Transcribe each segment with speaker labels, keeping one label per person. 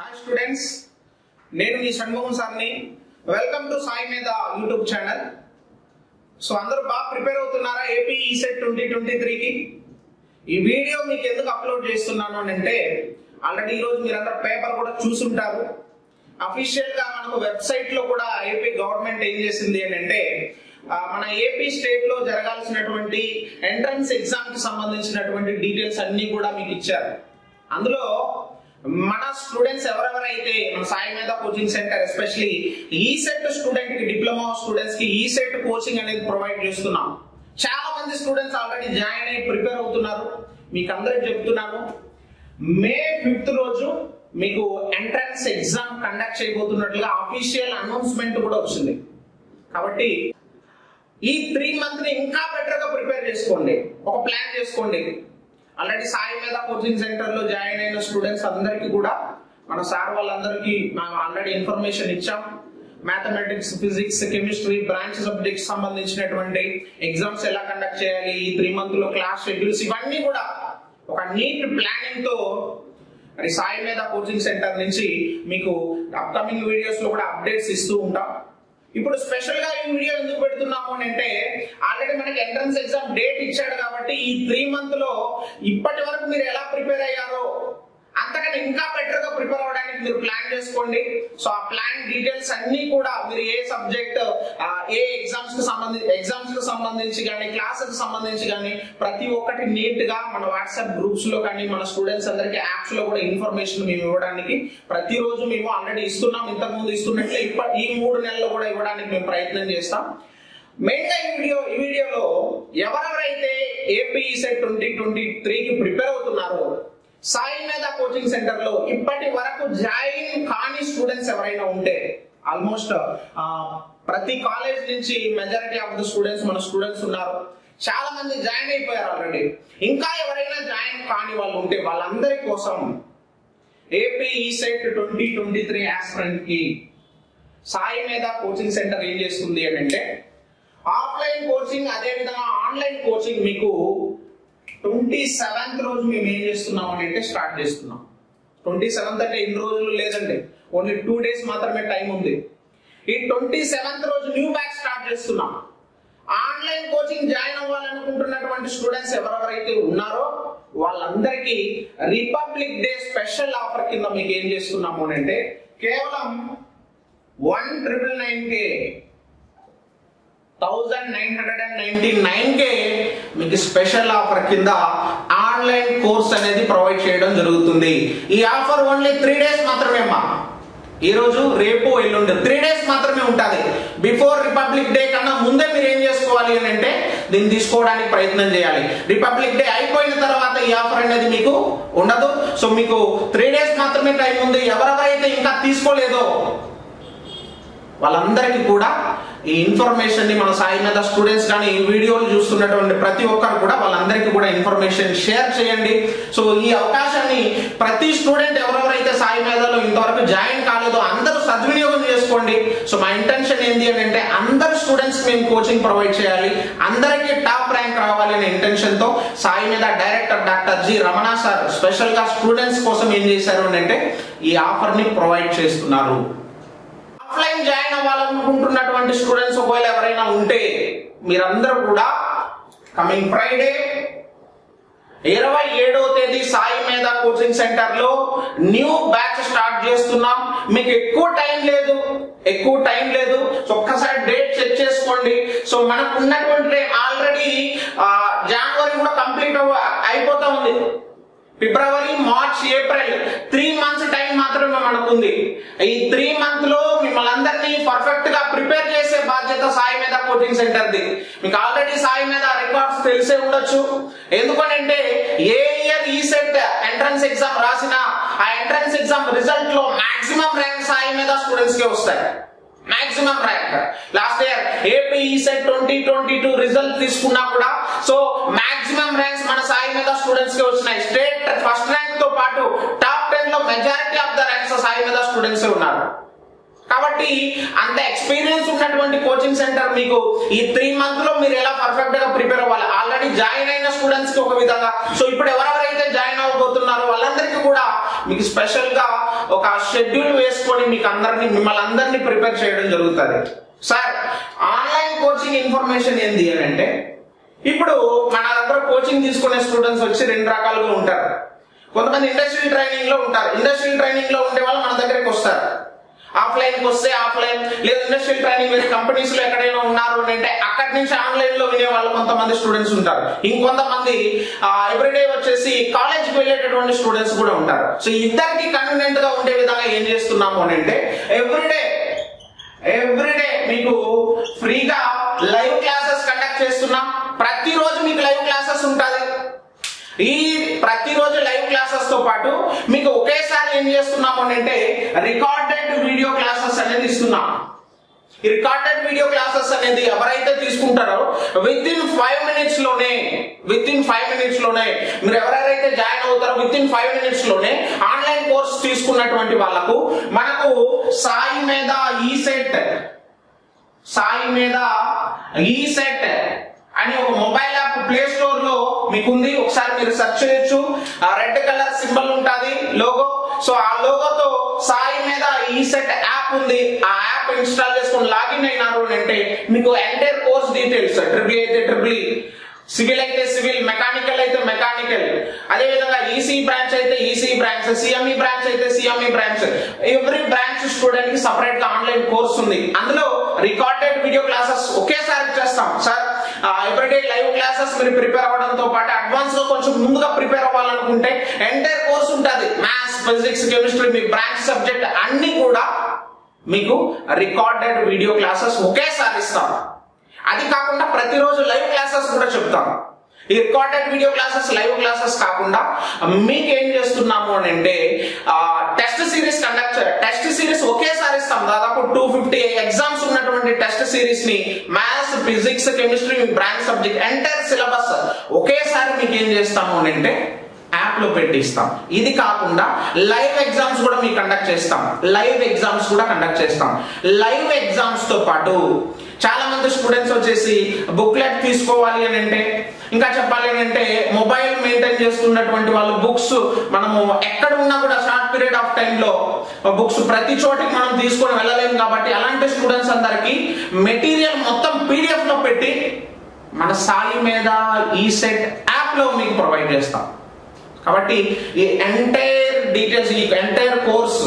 Speaker 1: Hi students నేను మీ షణ్ముఖం సార్ని. Welcome to Sai మీద యూట్యూబ్ ఛానల్ సో అందరూ బాగా ప్రిపేర్ అవుతున్నారా ఏపీ ఈసెట్ ట్వంటీ ట్వంటీ త్రీకి ఈ వీడియో మీకు ఎందుకు అప్లోడ్ చేస్తున్నాను అని అంటే ఆల్రెడీ ఈరోజు మీరందరూ పేపర్ కూడా చూసుంటారు. అఫీషియల్గా మనకు వెబ్సైట్లో కూడా ఏపీ గవర్నమెంట్ ఏం చేసింది అని అంటే మన ఏపీ స్టేట్లో జరగాల్సినటువంటి ఎంట్రన్స్ ఎగ్జామ్కి సంబంధించినటువంటి డీటెయిల్స్ అన్ని కూడా మీకు ఇచ్చారు. అందులో మన స్టూడెంట్స్ ఎవరెవరైతే మన Sai Medha coaching centre especially E set స్టూడెంట్కి డిప్లొమా స్టూడెంట్స్కి ఈ సెట్ కోచింగ్ అనేది ప్రొవైడ్ చేస్తున్నాం. చాలా మంది స్టూడెంట్స్ ఆల్రెడీ జాయిన్ అయ్యి ప్రిపేర్ అవుతున్నారు. మీకు అందరికి చెప్తున్నాను. మే ఫిఫ్త్ రోజు మీకు ఎంట్రన్స్ ఎగ్జామ్ కండక్ట్ చేయబోతున్నట్లుగా అఫీషియల్ అనౌన్స్మెంట్ కూడా వచ్చింది. కాబట్టి ఈ త్రీ మంత్ని ఇంకా బెటర్గా ప్రిపేర్ చేసుకోండి. ఒక ప్లాన్ చేసుకోండి. ఆల్రెడీ సాయి మీద కోచింగ్ సెంటర్లో జాయిన్ అయిన స్టూడెంట్స్ అందరికీ కూడా మన సార్ వాళ్ళందరికీ మేము ఆల్రెడీ ఇన్ఫర్మేషన్ ఇచ్చాం. Mathematics physics chemistry branch subjects సంబంధించినటువంటి ఎగ్జామ్స్ ఎలా కండక్ట్ చేయాలి ఈ త్రీ మంత్లో క్లాస్ షెడ్యూల్స్ ఇవన్నీ కూడా ఒక నీట్ ప్లానింగ్తో మరి సాయి మీద కోచింగ్ సెంటర్ నుంచి మీకు అప్కమింగ్ వీడియోస్లో కూడా అప్డేట్స్ ఇస్తూ ఉంటాం. ఇప్పుడు స్పెషల్గా ఈ వీడియో ఎందుకు పెడుతున్నాము అని అంటే ఆల్రెడీ మనకి ఎంట్రన్స్ ఎగ్జామ్ డేట్ ఇచ్చాడు కాబట్టి ఈ త్రీ మంత్లో ఇప్పటి వరకు మీరు ఎలా ప్రిపేర్ అయ్యారో అంతకంటే ఇంకా బెటర్గా ప్రిపేర్ అవడానికి మీరు ప్లాన్ చేసుకోండి. సో ఆ ప్లాన్ డీటెయిల్స్ అన్ని కూడా మీరు ఏ సబ్జెక్ట్ ఏ ఎగ్జామ్స్కి సంబంధించి ఎగ్జామ్స్కి సంబంధించి కానీ క్లాసెస్ సంబంధించి కానీ ప్రతి ఒక్కటి నీట్గా మన వాట్సాప్ గ్రూప్స్లో కానీ మన స్టూడెంట్స్ అందరికి యాప్స్లో కూడా ఇన్ఫర్మేషన్ మేము ఇవ్వడానికి ప్రతిరోజు మేము ఆల్రెడీ ఇస్తున్నాం. ఇంతకు ముందు ఇస్తున్నట్లే ఇప్ప- ఈ మూడు నెలలు కూడా ఇవ్వడానికి మేము ప్రయత్నం చేస్తాం. మెయిన్గా ఈ వీడియో ఈ వీడియోలో ఎవరెవరైతే A P set twenty twenty త్రీకి ప్రిపేర్ అవుతున్నారో సాయి మీద కోచింగ్ సెంటర్లో ఇప్పటి వరకు జాయిన్ కాని స్టూడెంట్స్ ఎవరైనా ఉంటే ఆల్మోస్ట్ ప్రతి కాలేజ్ నుంచి మెజారిటీ ఆఫ్ ద స్టూడెంట్స్ మన స్టూడెంట్స్ ఉన్నారు. చాలా మంది జాయిన్ అయిపోయారు ఆల్రెడీ ఇంకా ఎవరైనా జాయిన్ కాని వాళ్ళు ఉంటే వాళ్ళందరి కోసం A P ECET twenty twenty three ఆస్పిరెంట్కి Sai మీద కోచింగ్ సెంటర్ ఏం చేస్తుంది అంటే ఆఫ్లైన్ కోచింగ్ అదే విధంగా ఆన్లైన్ కోచింగ్ మీకు ట్వంటీ సెవెంత్ రోజు మేము ఏం చేస్తున్నాం అని అంటే స్టార్ట్ చేస్తున్నాం. ట్వంటీ సెవెంత్ అంటే ఎన్ని రోజులు లేదండి. ఓన్లీ టూ డేస్ మాత్రమే టైం ఉంది. ఈ ట్వంటీ సెవెంత్ రోజు న్యూ బ్యాచ్ స్టార్ట్ చేస్తున్నాం. ఆన్లైన్ కోచింగ్ జాయిన్ అవ్వాలనుకుంటున్నటువంటి స్టూడెంట్స్ ఎవరెవరైతే ఉన్నారో వాళ్ళందరికీ రిపబ్లిక్ డే స్పెషల్ ఆఫర్ కింద మీకు ఏం చేస్తున్నాము అని అంటే కేవలం one triple nine K thousand nine hundred and ninety nine K మీకు స్పెషల్ ఆఫర్ కింద ఆన్లైన్ కోర్స్ అనేది ప్రొవైడ్ చేయడం జరుగుతుంది. ఈ ఆఫర్ ఓన్లీ త్రీ డేస్ మాత్రమే అమ్మా. ఈ రోజు రేపు ఎల్లుండి. త్రీ డేస్ మాత్రమే ఉంటుంది. బిఫోర్ రిపబ్లిక్ డే కన్నా ముందే మీరు ఏం చేసుకోవాలి అని అంటే దీన్ని తీసుకోవడానికి ప్రయత్నం చేయాలి. రిపబ్లిక్ డే అయిపోయిన తర్వాత ఈ ఆఫర్ అనేది మీకు ఉండదు. సో మీకు త్రీ డేస్ మాత్రమే టైం ఉంది. ఎవరెవరైతే ఇంకా తీసుకోలేదో వాళ్ళందరికీ కూడా ఈ ఇన్ఫర్మేషన్ని మన సాయి మీద స్టూడెంట్స్ కానీ ఈ వీడియోలు చూస్తున్నటువంటి ప్రతి ఒక్కరు కూడా వాళ్ళందరికీ కూడా ఇన్ఫర్మేషన్ షేర్ చేయండి. సో ఈ అవకాశాన్ని ప్రతి స్టూడెంట్ ఎవరెవరైతే సాయి మీదలో ఇంతవరకు జాయిన్ కాలేదో అందరూ సద్వినియోగం చేసుకోండి. సో మా ఇంటెన్షన్ ఏంటి అని అంటే అందరు స్టూడెంట్స్ మేము కోచింగ్ ప్రొవైడ్ చేయాలి. అందరికీ టాప్ ర్యాంక్ రావాలి అనే ఇంటెన్షన్తో సాయి మీద director doctor G Ramana sir స్పెషల్గా స్టూడెంట్స్ కోసం ఏం చేశారు అని అంటే ఈ ఆఫర్ని ప్రొవైడ్ చేస్తున్నారు. ఆఫ్లైన్ జాయిన్ అవ్వాలనుకుంటున్నటువంటి స్టూడెంట్స్ ఒకవేళ ఎవరైనా ఉంటే మీరందరూ కూడా కమింగ్ ఫ్రైడే ఇరవై ఏడవ తేదీ సాయి మీద కోచింగ్ సెంటర్లో న్యూ బ్యాచ్ స్టార్ట్ చేస్తున్నాం. మీకు ఎక్కువ టైం లేదు ఎక్కువ టైం లేదు. సో ఒక్కసారి డేట్ చెక్ చేసుకోండి. సో మనకు ఉన్నటువంటి ఆల్రెడీ జనవరి కూడా కంప్లీట్ అయిపోతా ఉంది. February March April three months time మాత్రమే మనకుంది. ఈ త్రీ మంత్లో మిమ్మల్ని అందరినీ పర్ఫెక్ట్గా ప్రిపేర్ చేసే బాధ్యత సాయి మీద కోచింగ్ సెంటర్ ది. మీకు ఆల్రెడీ సాయి మీద రికార్డ్స్ తెలిసే ఉండొచ్చు. ఎందుకనంటే ఏ year E set entrance exam రాసిన ఆ ఎంట్రన్స్ ఎగ్జామ్ రిజల్ట్లో మాక్సిమం ర్యాంక్ సాయి మీద స్టూడెంట్స్కి వస్తాయి. Maximum rank last year A P set twenty twenty two result తీసుకున్నా కూడా సో మాక్సిమం ర్యాంక్స్ మన సాయి మీద స్టూడెంట్స్కి వచ్చినాయి. స్టేట్ ఫస్ట్ ర్యాంక్తో పాటు టాప్ టెన్లో majority of the ranks Sai Medha students ఉన్నారు. కాబట్టి అంత ఎక్స్పీరియన్స్ ఉన్నటువంటి కోచింగ్ సెంటర్ మీకు ఈ త్రీ మంత్లో మీరు ఎలా పర్ఫెక్ట్గా ప్రిపేర్ అవ్వాలి? ఆల్రెడీ జాయిన్ అయిన స్టూడెంట్స్కి ఒక విధంగా. సో ఇప్పుడు ఎవరెవరైతే జాయిన్ అవ్వబోతున్నారో వాళ్ళందరికీ కూడా మీకు స్పెషల్గా ఒక షెడ్యూల్ వేసుకొని మీకు అందరినీ మిమ్మల్ని అందరినీ ప్రిపేర్ చేయడం జరుగుతుంది. సార్ ఆన్లైన్ కోచింగ్ ఇన్ఫర్మేషన్ ఏంది అని అంటే ఇప్పుడు మన దగ్గర కోచింగ్ తీసుకునే స్టూడెంట్స్ వచ్చి రెండు రకాలుగా ఉంటారు. కొంతమంది ఇండస్ట్రియల్ ట్రైనింగ్లో ఉంటారు. ఇండస్ట్రియల్ ట్రైనింగ్లో ఉండే వాళ్ళు మన దగ్గరికి వస్తారు. ఆఫ్లైన్కి వస్తే ఆఫ్లైన్ లేదా ఇండస్ట్రియల్ ట్రైనింగ్ వేరే కంపెనీస్లో ఎక్కడైనా ఉన్నారు అంటే అక్కడి నుంచి ఆన్లైన్లో వినే వాళ్ళు కొంతమంది స్టూడెంట్స్ ఉంటారు. ఇంకొంతమంది ఎవ్రీడే వచ్చేసి కాలేజ్కి వెళ్ళేటటువంటి స్టూడెంట్స్ కూడా ఉంటారు. సో ఇద్దరికి కన్వీనియంట్గా ఉండే విధంగా ఏం చేస్తున్నాము అని అంటే ఎవ్రీడే ఎవ్రీడే మీకు ఫ్రీగా లైవ్ క్లాసెస్ కండక్ట్ చేస్తున్నాం. ప్రతిరోజు మీకు లైవ్ క్లాసెస్ ఉంటుంది ఈ ప్రతిరోజు లైవ్ క్లాసెస్తో పాటు మీకు ఒకేసారి ఏం చేస్తున్నాము అని అంటే రికార్డెడ్ వీడియో క్లాసెస్ అనేది ఇస్తున్నాం. ఈ రికార్డెడ్ వీడియో క్లాసెస్ అనేది ఎవరైతే తీసుకుంటారో విత్ ఇన్ ఫైవ్ మినిట్స్లోనే విత్ ఇన్ ఫైవ్ మినిట్స్లోనే మీరు ఎవరెవరైతే జాయిన్ అవుతారో విత్ ఇన్ ఫైవ్ మినిట్స్లోనే ఆన్లైన్ కోర్స్ తీసుకున్నటువంటి వాళ్ళకు మనకు సాయి మీద ఈ సెట్. సాయి మీద ఈ సెట్. అని ఒక మొబైల్ యాప్ ప్లే స్టోర్లో మీకుంది. ఒకసారి మీరు సెర్చ్ చేయొచ్చు. ఆ రెడ్ కలర్ సింబల్ ఉంటుంది లోగో సో ఆ లోగోతో సాయి మీద ఈ సెట్ యాప్ ఉంది. ఆ యాప్ ఇన్స్టాల్ చేసుకుని లాగిన్ అయినారు అంటే మీకు ఎంటైర్ కోర్స్ డీటెయిల్స్ ట్రిపుల్ అయితే ట్రిపుల్ సివిల్ e, అయితే సివిల్ మెకానికల్ అయితే మెకానికల్ అదే విధంగా ఈసీ బ్రాంచ్ అయితే ఈసీ బ్రాంచ్ సిఎంఈ బ్రాంచ్ అయితే సిఎంఈ బ్రాంచ్ ఎవ్రీ బ్రాంచ్ స్టూడెంట్కి సపరేట్గా ఆన్లైన్ కోర్స్ ఉంది. అందులో రికార్డెడ్ వీడియో క్లాసెస్ ఒకేసారి చేస్తాం. సార్ ఎవ్రీడే లైవ్ క్లాసెస్ మీరు ప్రిపేర్ అవ్వడంతో పాటు అడ్వాన్స్గా కొంచెం ముందుగా ప్రిపేర్ అవ్వాలనుకుంటే ఎంటైర్ కోర్స్ ఉంటుంది. మ్యాథ్స్ ఫిజిక్స్ కెమిస్ట్రీ మీ బ్రాంచ్ సబ్జెక్ట్ అన్ని కూడా మీకు రికార్డెడ్ వీడియో క్లాసెస్ ఒకేసారి ఇస్తాం. అది కాకుండా ప్రతిరోజు లైవ్ క్లాసెస్ కూడా చెప్తాం. Recorded video classes live classes కాకుండా మీకు ఏం చేస్తున్నాము అని అంటే test series conduct test series ఒకేసారి ఇస్తాం. దాదాపు టూ ఫిఫ్టీ ఎగ్జామ్స్ ఉన్నటువంటి test సిరీస్ని maths physics chemistry branch subject entire syllabus ఒకేసారి మీకు ఏం చేస్తాము అని అంటే యాప్లో పెట్టిస్తాం ఇది కాకుండా లైవ్ ఎగ్జామ్స్ కూడా మీకు కండక్ట్ చేస్తాం. లైవ్ ఎగ్జామ్స్ కూడా కండక్ట్ చేస్తాం. లైవ్ ఎగ్జామ్స్తో పాటు చాలా మంది స్టూడెంట్స్ వచ్చేసి బుక్లెట్ తీసుకోవాలి అని అంటే ఇంకా చెప్పాలి అని అంటే మొబైల్ మెయింటైన్ చేస్తున్నటువంటి వాళ్ళు బుక్స్ మనము ఎక్కడ ఉన్నా కూడా షార్ట్ పీరియడ్ ఆఫ్ టైంలో బుక్స్ ప్రతి చోటికి మనం తీసుకొని వెళ్ళలేము కాబట్టి అలాంటి స్టూడెంట్స్ అందరికీ మెటీరియల్ మొత్తం పీడిఎఫ్లో పెట్టి మన సాయి మీద ఈ సెట్ యాప్లో మీకు ప్రొవైడ్ చేస్తాం. కాబట్టి ఈ ఎంటైర్ డీటెయిల్స్ ఈ ఎంటైర్ కోర్స్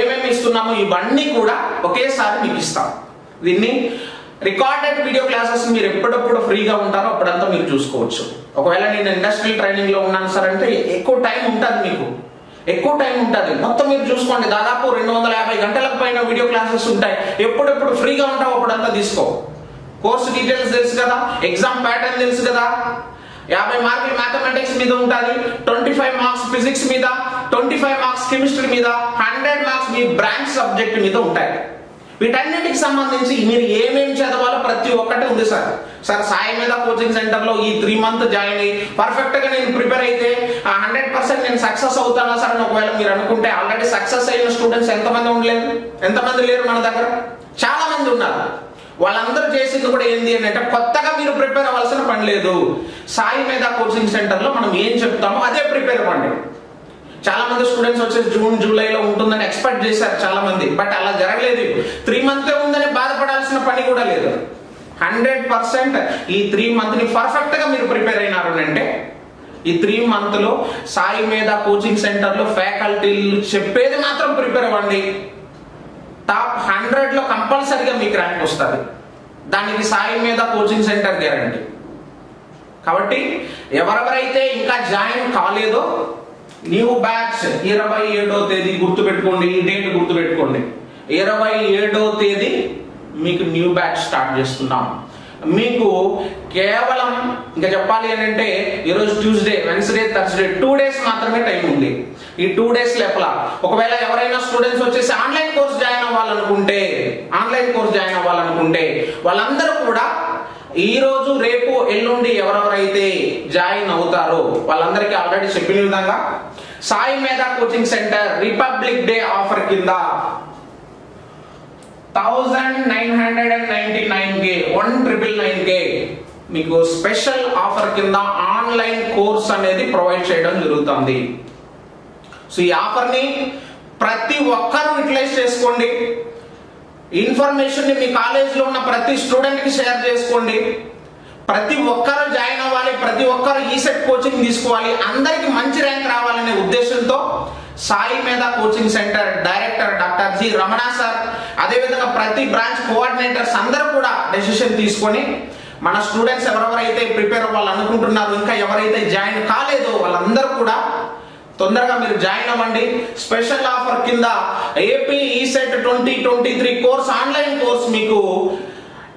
Speaker 1: ఏమేమి ఇస్తున్నామో ఇవన్నీ కూడా ఒకేసారి మీకు ఇస్తాం. దీన్ని రికార్డెడ్ వీడియో క్లాసెస్ మీరు ఎప్పుడప్పుడు ఫ్రీగా ఉంటారో అప్పుడంతా మీరు చూసుకోవచ్చు. ఒకవేళ నేను ఇండస్ట్రియల్ ట్రైనింగ్లో ఉన్నాను సార్ అంటే ఎక్కువ టైం ఉంటుంది మీకు. ఎక్కువ టైం ఉంటుంది. మొత్తం మీరు చూసుకోండి. దాదాపు రెండు వందల యాభై గంటలకు పైన వీడియో క్లాసెస్ ఉంటాయి. ఎప్పుడెప్పుడు ఫ్రీగా ఉంటావు అప్పుడంతా తీసుకో. కోర్సు డీటెయిల్స్ తెలుసు కదా? ఎగ్జామ్ ప్యాటర్న్ తెలుసు కదా? యాభై మార్కులు మ్యాథమెటిక్స్ మీద ఉంటుంది ట్వంటీ ఫైవ్ మార్క్స్ ఫిజిక్స్ మీద ట్వంటీ ఫైవ్ మార్క్స్ కెమిస్ట్రీ మీద హండ్రెడ్ మార్క్స్ మీ బ్రాంచ్ సబ్జెక్ట్ మీద ఉంటాయి. వీటన్నిటికి సంబంధించి మీరు ఏమేమి చదవాలో ప్రతి ఒక్కటి ఉంది సార్. సార్ సాయి మీద కోచింగ్ సెంటర్లో ఈ త్రీ మంత్ జాయిన్ అయ్యి పర్ఫెక్ట్గా నేను ప్రిపేర్ అయితే హండ్రెడ్ పర్సెంట్ నేను సక్సెస్ అవుతానా సార్ అని ఒకవేళ మీరు అనుకుంటే ఆల్రెడీ సక్సెస్ అయిన స్టూడెంట్స్ ఎంతమంది ఉండలేరు? ఎంతమంది లేరు మన దగ్గర? చాలా మంది ఉన్నారు. వాళ్ళందరూ చేసింది కూడా ఏంది అని అంటే కొత్తగా మీరు ప్రిపేర్ అవ్వాల్సిన పని లేదు. సాయి మీద కోచింగ్ సెంటర్లో మనం ఏం చెప్తామో అదే ప్రిపేర్ అవ్వండి. చాలా మంది స్టూడెంట్స్ వచ్చేసి జూన్ జూలైలో ఉంటుందని ఎక్స్పెక్ట్ చేశారు చాలా మంది. బట్ అలా జరగలేదు త్రీ మంత్ ఉందని బాధపడాల్సిన పని కూడా లేదు. హండ్రెడ్ పర్సెంట్ ఈ త్రీ మంత్ని పర్ఫెక్ట్గా మీరు ప్రిపేర్ అయినారు అంటే ఈ త్రీ మంత్లో సాయి మీద కోచింగ్ సెంటర్లో ఫ్యాకల్టీలు చెప్పేది మాత్రం ప్రిపేర్ అవ్వండి. టాప్ హండ్రెడ్లో కంపల్సరిగా మీకు ర్యాంక్ వస్తుంది. దానికి సాయి మీద కోచింగ్ సెంటర్ గ్యారంటీ కాబట్టి ఎవరెవరైతే ఇంకా జాయిన్ కాలేదో న్యూ బ్యాచ్ ఇరవై ఏడో తేదీ గుర్తుపెట్టుకోండి ఈ డేట్ గుర్తుపెట్టుకోండి. ఇరవై ఏడో తేదీ మీకు న్యూ బ్యాచ్ స్టార్ట్ చేస్తున్నాం. మీకు కేవలం ఇంకా చెప్పాలి అని అంటే ఈరోజు Tuesday Wednesday Thursday two days మాత్రమే టైం ఉంది. ఈ టూ డేస్ లోపల ఒకవేళ ఎవరైనా స్టూడెంట్స్ వచ్చేసి ఆన్లైన్ కోర్స్ జాయిన్ అవ్వాలనుకుంటే ఆన్లైన్ కోర్స్ జాయిన్ అవ్వాలనుకుంటే వాళ్ళందరూ కూడా ఈ రోజు రేపు ఎల్లుండి ఎవరెవరైతే జాయిన్ అవుతారో వాళ్ళందరికీ ఆల్రెడీ చెప్పిన విధంగా Sai Medha coaching centre republic day offer కింద. Thousand nine hundred and ninety nine K one triple nine K మీకు స్పెషల్ ఆఫర్ కింద ఆన్లైన్ కోర్స్ అనేది ప్రొవైడ్ చేయడం జరుగుతుంది. సో ఈ ఆఫర్ని ప్రతి ఒక్కరూ యూటిలైజ్ చేసుకోండి. ఇన్ఫర్మేషన్ని మీ కాలేజ్లో ఉన్న ప్రతి స్టూడెంట్కి షేర్ చేసుకోండి. ప్రతి ఒక్కరు జాయిన్ అవ్వాలి ప్రతి ఒక్కరు ఈ సెట్ కోచింగ్ తీసుకోవాలి అందరికి మంచి ర్యాంక్ రావాలనే ఉద్దేశంతో Sai Medha coaching centre director doctor G Ramana sir అదేవిధంగా ప్రతి బ్రాంచ్ కోఆర్డినేటర్స్ అందరూ కూడా డెసిషన్ తీసుకొని మన స్టూడెంట్స్ ఎవరెవరైతే ప్రిపేర్ అవ్వాలి అనుకుంటున్నారు ఇంకా ఎవరైతే జాయిన్ కాలేదో వాళ్ళందరూ కూడా తొందరగా మీరు జాయిన్ అవ్వండి. స్పెషల్ ఆఫర్ కింద A P ECET twenty twenty three course online course మీకు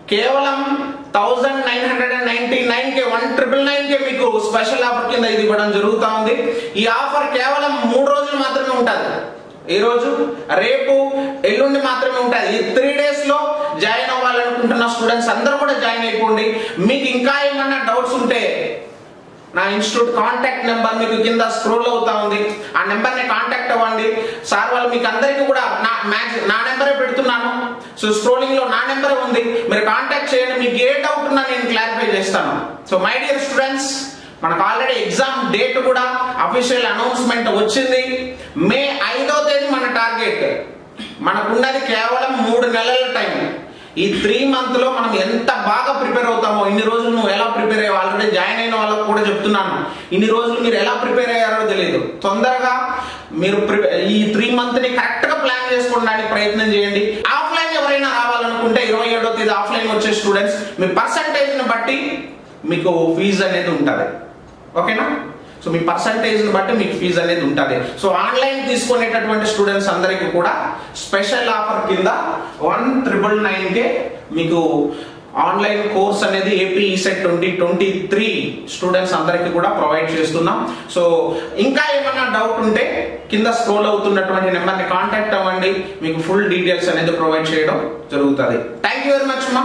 Speaker 1: కేవలం thousand nine hundred ninety nine K one triple nine K మీకు స్పెషల్ ఆఫర్ కింద ఇది ఇవ్వడం జరుగుతా ఉంది ఈ ఆఫర్ కేవలం మూడు రోజులు మాత్రమే ఉంటుంది. ఈ రోజు? రేపు ఎల్లుండి మాత్రమే ఉంటుంది. ఈ త్రీ డేస్లో జాయిన్ అవ్వాలనుకుంటున్న స్టూడెంట్స్ అందరూ కూడా జాయిన్ అయిపోండి. మీకు ఇంకా ఏమన్నా డౌట్స్ ఉంటే నా ఇన్స్టిట్యూట్ కాంటాక్ట్ నెంబర్ మీకు కింద స్క్రోల్ అవుతా ఉంది. ఆ నెంబర్ని కాంటాక్ట్ అవ్వండి. సార్ వాళ్ళు మీకు అందరికీ కూడా నా మ్యాచ్ నా నెంబరే పెడుతున్నాను. సో స్క్రోలింగ్లో నా నెంబరే ఉంది. మీరు కాంటాక్ట్ చేయండి. మీకు ఏ డౌట్ ఉన్నా నేను క్లారిఫై చేస్తాను. సో మై డియర్ స్టూడెంట్స్ మనకు ఆల్రెడీ ఎగ్జామ్ డేట్ కూడా అఫీషియల్ అనౌన్స్మెంట్ వచ్చింది. మే ఐదో తేదీ మన టార్గెట్ మనకున్నది కేవలం మూడు నెలల టైం ఈ త్రీ మంత్లో మనం ఎంత బాగా ప్రిపేర్ అవుతామో ఇన్ని రోజులు నువ్వు ఎలా ప్రిపేర్ అయ్యావు ఆల్రెడీ జాయిన్ అయిన వాళ్ళకు కూడా చెప్తున్నాను. ఇన్ని రోజులు మీరు ఎలా ప్రిపేర్ అయ్యారో తెలియదు. తొందరగా మీరు ఈ త్రీ మంత్ని కరెక్ట్గా ప్లాన్ చేసుకోవడానికి ప్రయత్నం చేయండి. ఆఫ్లైన్ ఎవరైనా రావాలనుకుంటే ఇరవై ఏడో తేదీ ఆఫ్లైన్ వచ్చే స్టూడెంట్స్ మీ పర్సంటేజ్ని బట్టి మీకు ఫీజు అనేది ఉంటుంది. ఓకేనా సో మీ పర్సంటేజ్ని బట్టి మీకు ఫీజు అనేది ఉంటుంది. సో ఆన్లైన్ తీసుకునేటటువంటి స్టూడెంట్స్ అందరికీ కూడా స్పెషల్ ఆఫర్ కింద వన్ ట్రిపుల్ నైన్ కే మీకు ఆన్లైన్ కోర్స్ అనేది A P ECET twenty twenty three students అందరికీ కూడా ప్రొవైడ్ చేస్తున్నాం. సో ఇంకా ఏమైనా డౌట్ ఉంటే కింద స్క్రోల్ అవుతున్నటువంటి నెంబర్ని కాంటాక్ట్ అవ్వండి. మీకు ఫుల్ డీటెయిల్స్ అనేది ప్రొవైడ్ చేయడం జరుగుతుంది. థ్యాంక్ యూ వెరీ మచ్ మా